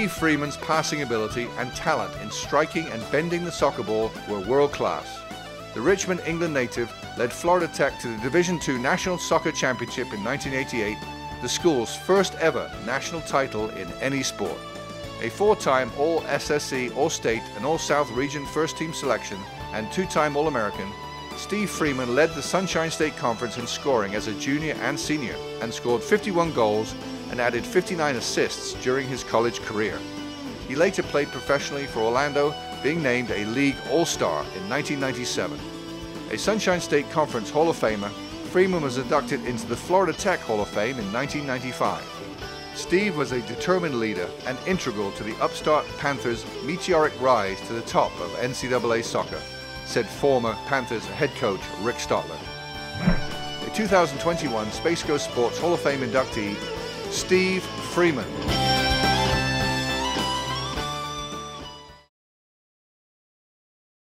Steve Freeman's passing ability and talent in striking and bending the soccer ball were world class. The Richmond, England native led Florida Tech to the Division II National Soccer Championship in 1988, the school's first ever national title in any sport. A four-time All-SSC, All-State and All-South Region First Team selection and two-time All-American, Steve Freeman led the Sunshine State Conference in scoring as a junior and senior and scored 51 goals and added 59 assists during his college career. He later played professionally for Orlando, being named a League All-Star in 1997. A Sunshine State Conference Hall of Famer, Freeman was inducted into the Florida Tech Hall of Fame in 1995. Steve was a determined leader and integral to the upstart Panthers' meteoric rise to the top of NCAA soccer, said former Panthers head coach Rick Stotler. A 2021 Space Coast Sports Hall of Fame inductee, Steve Freeman.